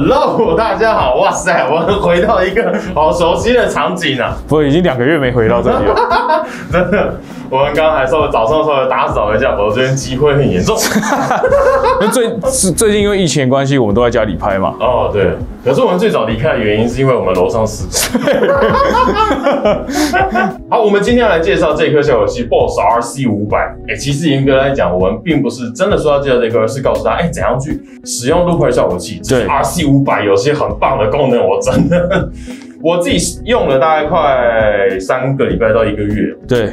Hello，大家好！哇塞，我们回到一个好熟悉的场景啊！不，已经两个月没回到这里了。真的，我们刚刚还稍微早上稍微打扫一下，我这边机会很严重。最是最近因为疫情的关系，我们都在家里拍嘛。哦，对。可是我们最早离开的原因是因为我们楼上施工。好，我们今天要来介绍这颗小游戏 BOSS RC 五百。哎，其实严格来讲，我们并不是真的说要介绍这颗，而是告诉他，哎，怎样去使用 Looper 效果器。对，RC 五百有些很棒的功能，我真的我自己用了大概快三个礼拜到一个月。对，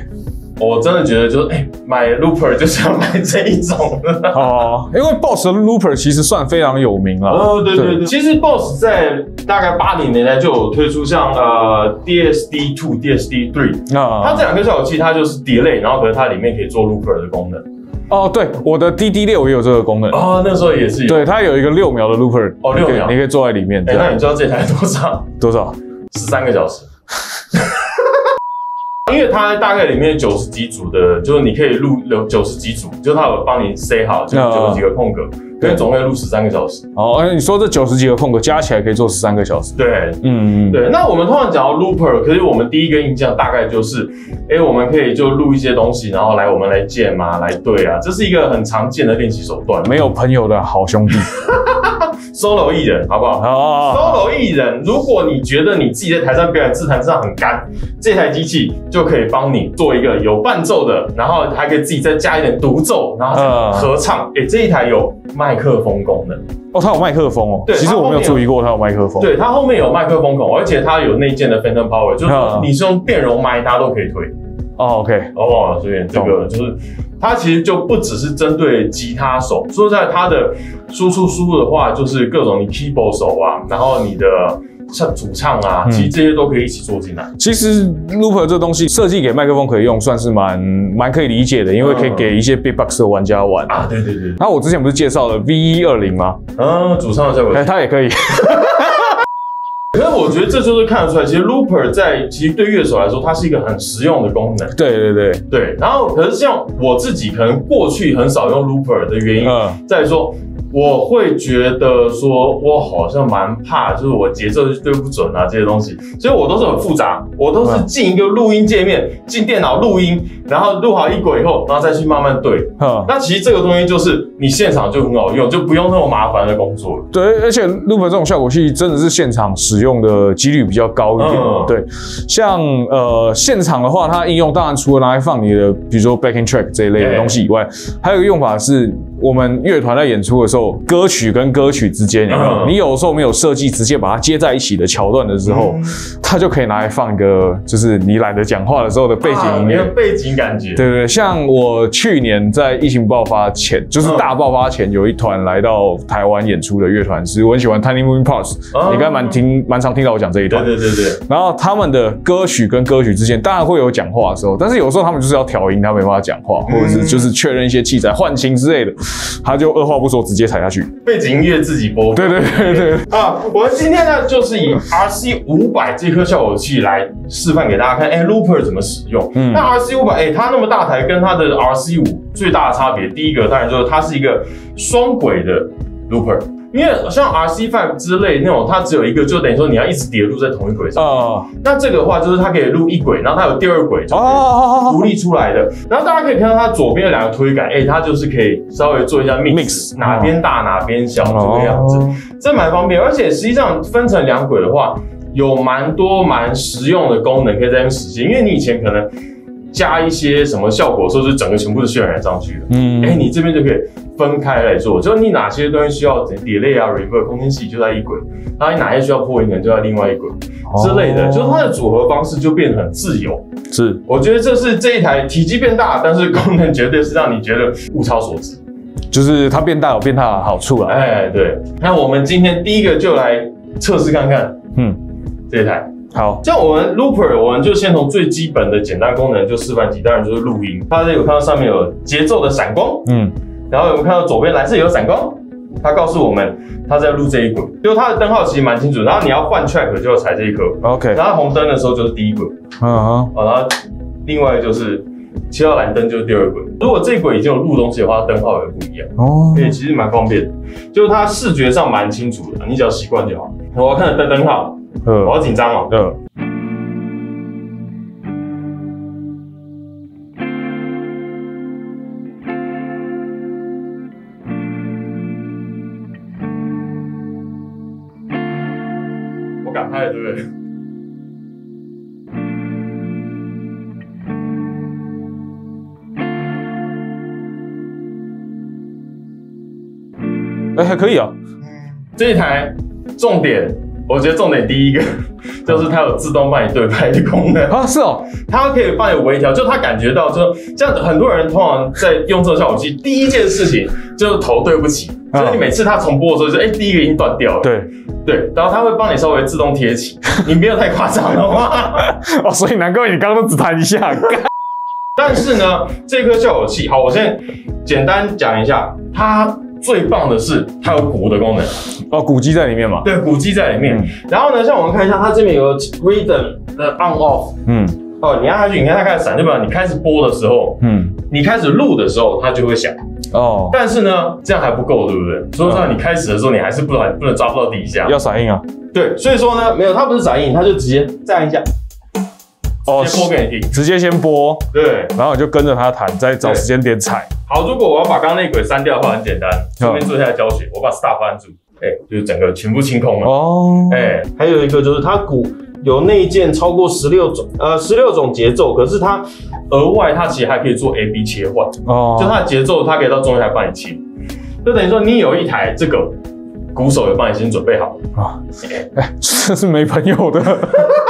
我真的觉得就是，哎、买 Looper 就是要买这一种的。哦，因为 BOSS 的 Looper 其实算非常有名了。哦，对对对，其实 BOSS 在大概八零年代就有推出像呃 DSD Two、DSD Three，它这两个效果器它就是 delay，然后可是它里面可以做 Looper 的功能。哦，对，我的 DD 六也有这个功能。哦，那时候也是有。对，它有一个六秒的 Looper，哦六秒你可以坐在里面。哎、那你知道这台多少？多少？十三个小时。因为它大概里面九十几组的，就是你可以录有九十几组，就是它有帮你塞好，就嗯九十几个空格，可是总共要录十三个小时。哦，哎，你说这九十几个空格加起来可以做十三个小时。对，嗯，嗯，对，那我们通常讲到 looper，可是我们第一个印象大概就是，哎，我们可以就录一些东西，然后来我们来建嘛，来对啊，这是一个很常见的练习手段。没有朋友的好兄弟。solo 艺人，好不好？哦，solo 艺人，如果你觉得你自己在台上表演自弹自唱很干，这台机器就可以帮你做一个有伴奏的，然后还可以自己再加一点独奏，然后嗯合唱。哎、这一台有麦克风功能，哦，它有麦克风哦。对其实我没有注意过它有麦克风。对，它后面有麦克风孔，而且它有内建的 Phantom Power，就是你是用电容麦，它都可以推。哦，OK。哦，所以这个就是它其实就不只是针对吉他手，说实在它的输出输入的话，就是各种你 keyboard 手啊，然后你的像主唱啊，嗯其实这些都可以一起做进来。其实 Looper 这东西设计给麦克风可以用，算是蛮蛮可以理解的，因为可以给一些 Big Box 的玩家玩。啊，对对对，那我之前不是介绍了 V 一二零吗？嗯，主唱的效果哎，。它也可以。可是我觉得这就是看得出来，其实 looper 在其实对乐手来说，它是一个很实用的功能。对对对，对，然后可是像我自己可能过去很少用 looper 的原因，嗯，在于说，我会觉得说，我好像蛮怕，就是我节奏对不准啊这些东西，所以我都是很复杂，我都是进一个录音界面，进电脑录音，然后录好一轨以后，然后再去慢慢对。嗯，那其实这个东西就是你现场就很好用，就不用那么麻烦的工作了。对，而且 Looper 这种效果器真的是现场使用的几率比较高一点。嗯对，像呃现场的话，它应用当然除了拿来放你的，比如说 backing track 这一类的东西以外，还有一个用法是我们乐团在演出的时候，歌曲跟歌曲之间，有没有？嗯。你有时候没有设计直接把它接在一起的桥段的时候，嗯。它就可以拿来放一个，就是你懒得讲话的时候的背景音乐。背景感觉。对对对，像我去年在疫情爆发前，就是大爆发前，有一团来到台湾演出的乐团是我很喜欢 Tiny Moving Parts，、哦。你应该蛮听蛮常听到我讲这一对。对对对，然后他们的歌曲跟歌曲之间当然会有讲话的时候，但是有时候他们就是要调音，他没办法讲话，或者是就是确认一些器材换琴之类的，他就二话不说直接踩下去。背景音乐自己播。对对对对，啊，我们今天呢就是以 RC 五百这颗效果器来示范给大家看，哎、l o o p e r 怎么使用？嗯那 RC 五百，哎，它那么大台，跟它的 RC 五最大的差别，第一个当然就是它是一个双轨的 Looper，因为像 RC Five 之类那种，它只有一个，就等于说你要一直叠录在同一轨上。呃，那这个的话，就是它可以录一轨，然后它有第二轨，就哦可以哦哦独立出来的。然后大家可以看到它左边有两个推杆，哎、它就是可以稍微做一下 mix，, Mix，哪边大哪边小这哦个样子。这蛮方便，而且实际上分成两轨的话，有蛮多蛮实用的功能可以在这边实现。因为你以前可能加一些什么效果的时候，就整个全部都渲染上去的。嗯哎、你这边就可以分开来做，就是你哪些东西需要 delay 啊、reverb、空间器就在一轨，然后你哪些需要破音可能就在另外一轨之类的，就是它的组合方式就变得很自由。是我觉得这是这一台体积变大，但是功能绝对是让你觉得物超所值。就是它变大有变大的好处啊。哎，对，那我们今天第一个就来测试看看嗯，这一台。好，像我们 Looper，我们就先从最基本的简单功能就示范起，当然就是录音。大家有看到上面有节奏的闪光，嗯，然后有没有看到左边蓝色有闪光？它告诉我们它在录这一轨，就是它的灯号其实蛮清楚。然后你要换 track 就要踩这一颗，OK，然后红灯的时候就是第一轨，嗯哼，哦，然后另外就是切到蓝灯就是第二轨。如果这轨已经有录东西的话，灯号也不一样，哦所以其实蛮方便的，就是它视觉上蛮清楚的，你只要习惯就好。我要看灯灯号，我呃好紧张哦。呃，我敢拍了，对。不对？哎还可以啊，这一台重点，我觉得重点第一个 就是它有自动帮你对拍的功能，啊是哦，它可以帮你微调，就它感觉到，就这样，很多人通常在用这个效果器，第一件事情就是头对不起，啊所以你每次它重播的时候，就哎、第一个已经断掉了，对，对，然后它会帮你稍微自动贴起，你没有太夸张了吗？哦，所以难怪你刚刚都只弹一下，但是呢，这颗效果器，好，我先简单讲一下，它最棒的是它有鼓的功能，哦，鼓机在里面嘛，对，鼓机在里面。嗯。然后呢，像我们看一下，它这边有个 rhythm 的 on off，嗯。哦，你按下去，你看它开始闪，对吧你开始播的时候，嗯，你开始录的时候，它就会响。哦，但是呢，这样还不够，对不对？所以说你开始的时候，你还是不能不能抓不到底下。要闪印啊，对，所以说呢，没有，它不是闪印，它就直接再按一下，哦直接播给你听。直接先播，对，然后你就跟着它弹，再找时间点踩，好，如果我要把刚刚那轨删掉的话，很简单，顺便做一下教学，我把 stop 按住，哎、就是整个全部清空了。哦，哎、还有一个就是它鼓有内建超过十六种，呃，十六种节奏，可是它额外它其实还可以做 A B 切换哦，就哦，它的节奏它可以到中间来帮你切，就等于说你有一台这个鼓手也帮你先准备好，啊，哎，这是没朋友的，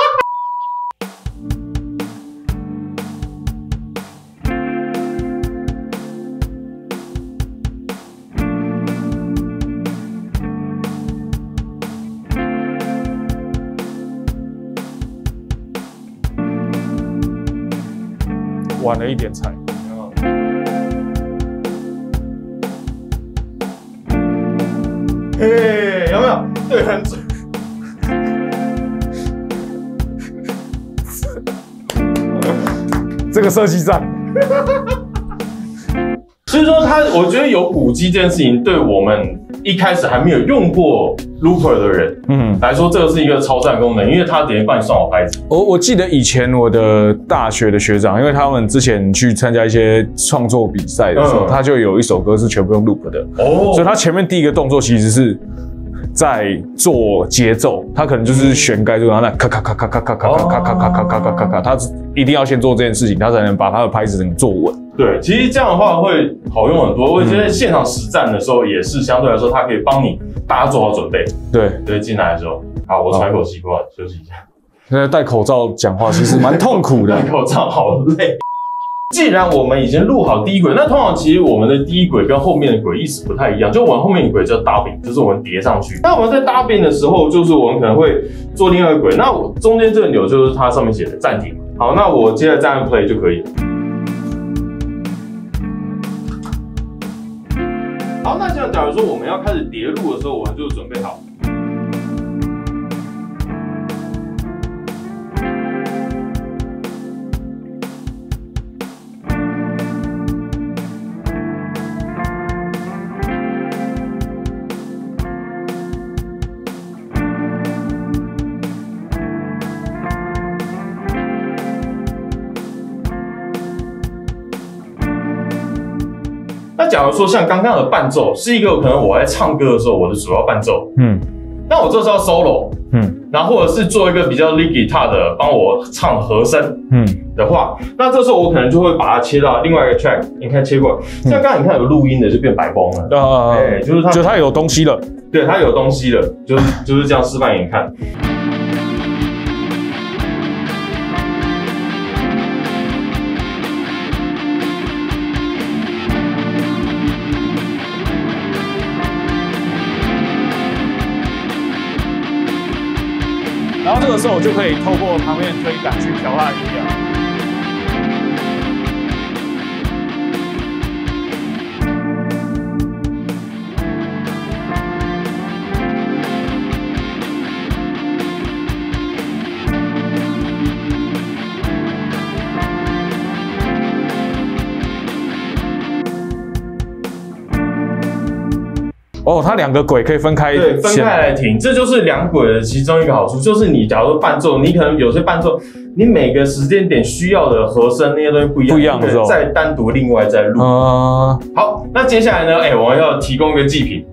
晚了一点踩，嘿，有没有？对，很准。这个设计赞，所以说他，我觉得有鼓机这件事情，对我们一开始还没有用过 Looper 的人嗯。来说，这个是一个超赞功能，因为它等于帮你算好拍子。我我记得以前我的大学的学长，因为他们之前去参加一些创作比赛的时候，嗯他就有一首歌是全部用 loop 的，哦所以他前面第一个动作其实是在做节奏，他可能就是旋盖住，然后那咔咔咔咔咔咔咔咔咔咔咔咔咔咔咔咔，他一定要先做这件事情，他才能把他的拍子能做稳。对，其实这样的话会好用很多。我觉得现场实战的时候也是相对来说，它可以帮你大家做好准备。对，对，进来的时候，好，我喘口气过来休息一下。现在戴口罩讲话其实蛮痛苦的 戴。口罩好累。既然我们已经录好第一轨，那通常其实我们的第一轨跟后面的轨意思不太一样，就我们后面的轨叫搭边就是我们叠上去。那我们在搭边的时候，就是我们可能会做另外一个轨，那我中间这个钮就是它上面写的暂停。好，那我接着再按 play 就可以了。好，那这样假如说我们要开始叠录的时候，我们就准备好。假如说像刚刚的伴奏是一个可能我在唱歌的时候我的主要伴奏，嗯。那我这时候要 solo，嗯。然后或者是做一个比较 lead guitar 的帮我唱和声嗯。的话，那这时候我可能就会把它切到另外一个 track，你看切过。来，像刚才你看有个录音的就变白光了，呃，哎，就是它就它有东西了。对它有东西了，就是就是这样示范给你看。这时候我就可以透过旁边的推杆去调它的音量。哦，它两个轨可以分开，对，分开来停，这就是两轨的其中一个好处，就是你假如伴奏，你可能有些伴奏，你每个时间点需要的和声那些东西不一样，不一样的时候再单独另外再录。嗯，好，那接下来呢？哎、我们要提供一个祭品。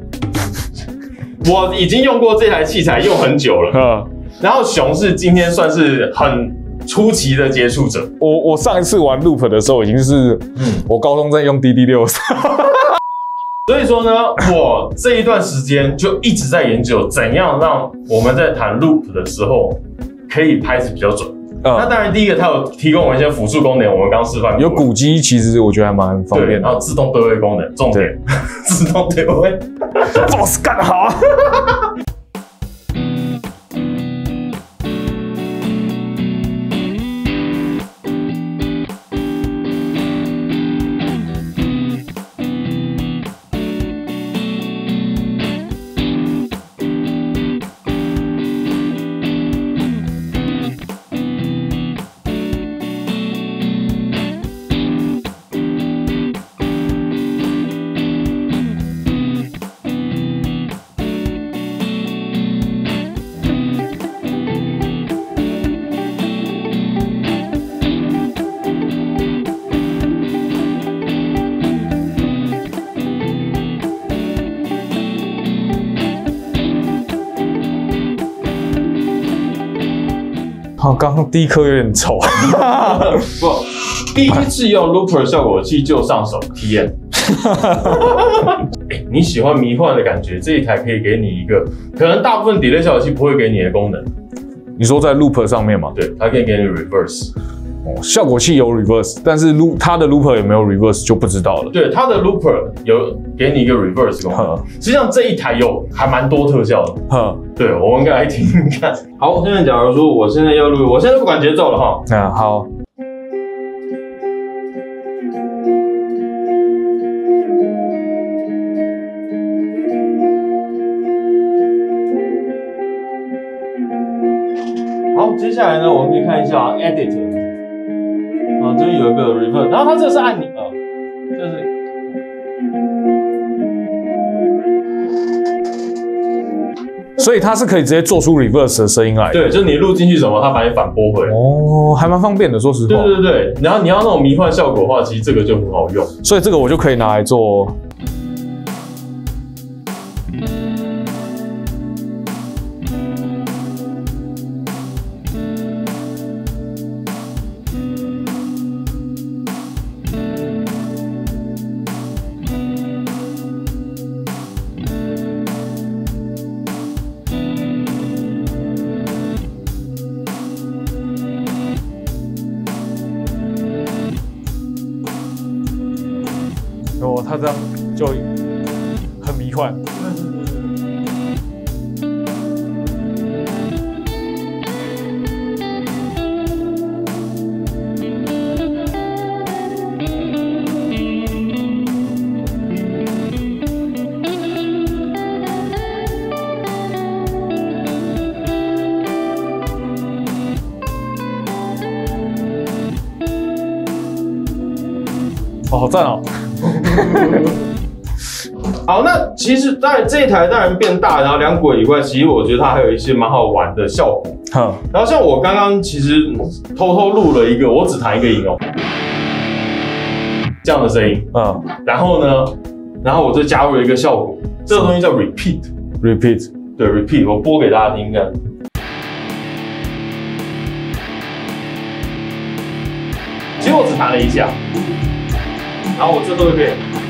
我已经用过这台器材用很久了，嗯，然后熊是今天算是很初期的接触者，我我上一次玩 loop 的时候，已经是嗯，我高中在用 DD 六，所以说呢，我这一段时间就一直在研究怎样让我们在弹 loop 的时候可以拍子比较准。那呃，当然，第一个它有提供我们一些辅助功能，我们刚示范有鼓机，其实我觉得还蛮方，便的。然后自动对位功能，重点 自动对位。boss 干得好啊！好，刚刚第一颗有点丑。不，第一次用 Looper 效果器就上手体验。欸 你喜欢迷幻的感觉，这一台可以给你一个可能大部分 delay 效果器不会给你的功能。你说在 Looper 上面嘛？对，它可以给你 reverse。哦，效果器有 reverse，但是 loop 它的 looper 有没有 reverse 就不知道了。对，它的 Looper 有给你一个 reverse 功能。实际上这一台有还蛮多特效的。呵，对，我们应该来听听看。好，现在假如说我现在要录，我现在不管节奏了哈。那好，好，接下来呢，我们可以看一下 Edit，啊，这边有一个 Reverse，然后它这个是按钮啊，这是所以它是可以直接做出 reverse 的声音来的。对，就是你录进去什么，它把你反拨回来。哦，还蛮方便的，说实对话。对对对，然后你要那种迷幻效果的话，其实这个就很好用。所以这个我就可以拿来做。好赞哦！好，那其实当然这一台当然变大，然后两轨以外，其实我觉得它还有一些蛮好玩的效果。哼，然后像我刚刚其实偷偷录了一个，我只弹一个音哦，这样的声音。嗯然后呢，然后我就加入了一个效果，这个东西叫 repeat。，repeat。对，repeat，我播给大家听看。其实我只弹了一下，然后我这都可以。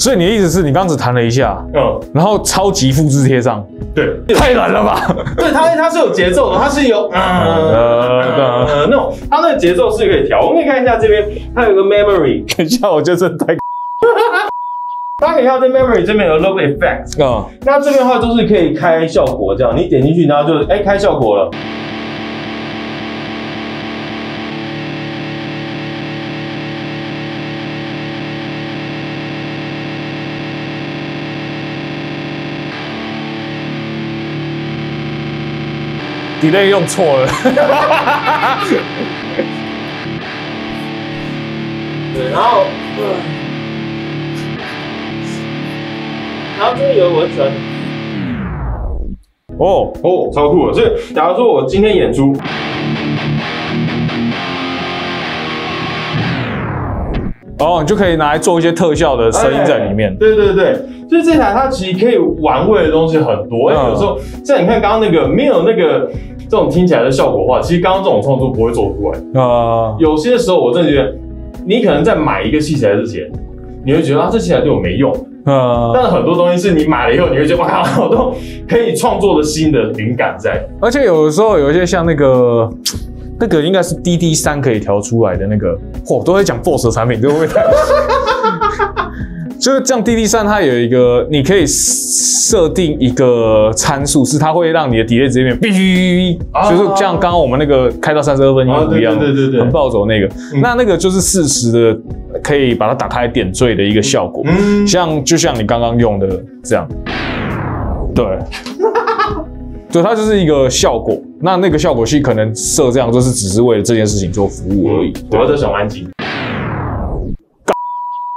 所以你的意思是你刚刚只弹了一下，嗯，然后超级复制贴上，对，太难了吧？对，它它是有节奏的，它是有呃呃那种，它那个节奏是可以调。我们可以看一下这边，它有个 memory，等一下，我觉得真的太……大家可以看到这 memory 这边有 loop effect，嗯，那这边的话都是可以开效果，这样你点进去，然后就哎、开效果了。Delay 用错了。对，然后，然后这里有我很喜欢哦，哦，超酷的。所以，假如说我今天演出，哦，你就可以拿来做一些特效的声音在里面。对对对，就是这台它其实可以玩味的东西很多。有时候像你看刚刚那个没有那个这种听起来的效果的话，其实刚刚这种创作不会做出来。啊，有些时候我真的觉得，你可能在买一个器材之前，你会觉得啊这器材对我没用，呃，但是很多东西是你买了以后，你会觉得哇靠，我都可以创作的新的灵感在。而且有的时候有一些像那个。那个应该是 DD 三可以调出来的那个，嚯，都在讲 BOSS 的产品，对不对？就是这样，DD 三它有一个，你可以设定一个参数，是它会让你的 delay 直接变哔，啊就是像刚刚我们那个开到三十二分音啊符一样，对对对对对很暴走那个。嗯那那个就是适时的可以把它打开点缀的一个效果，嗯，像就像你刚刚用的这样，对，对，它就是一个效果。那那个效果器可能设这样，就是只是为了这件事情做服务而已。我要这小安吉。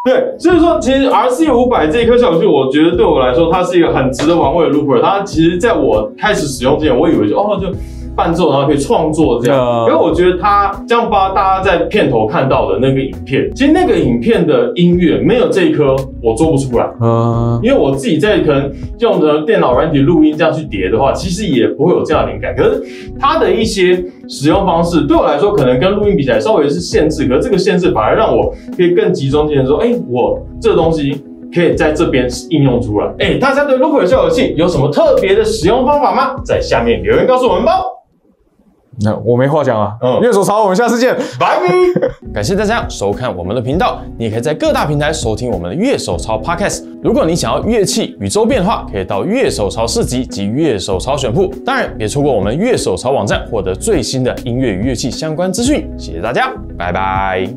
对，所以说其实 RC 五百这一颗小球，我觉得对我来说，它是一个很值得玩味的 looper。它其实在我开始使用之前，我以为就哦就伴奏，然后可以创作这样。呃因为我觉得它这样把大家在片头看到的那个影片，其实那个影片的音乐没有这一颗我做不出来。嗯，因为我自己在可能用的电脑软体录音这样去叠的话，其实也不会有这样的灵感。可是它的一些使用方式对我来说，可能跟录音比起来稍微是限制，可是这个限制反而让我可以更集中精神说，哎、我这个东西可以在这边应用出来。哎、大家对 Looper 效果器有什么特别的使用方法吗？在下面留言告诉我们吧。那我没话讲啊。嗯乐手潮，我们下次见。拜拜。感谢大家收看我们的频道，你也可以在各大平台收听我们的乐手潮 Podcast。如果你想要乐器与周边的话，可以到乐手潮市集及乐手潮选铺。当然，别错过我们乐手潮网站，获得最新的音乐与乐器相关资讯。谢谢大家，拜拜。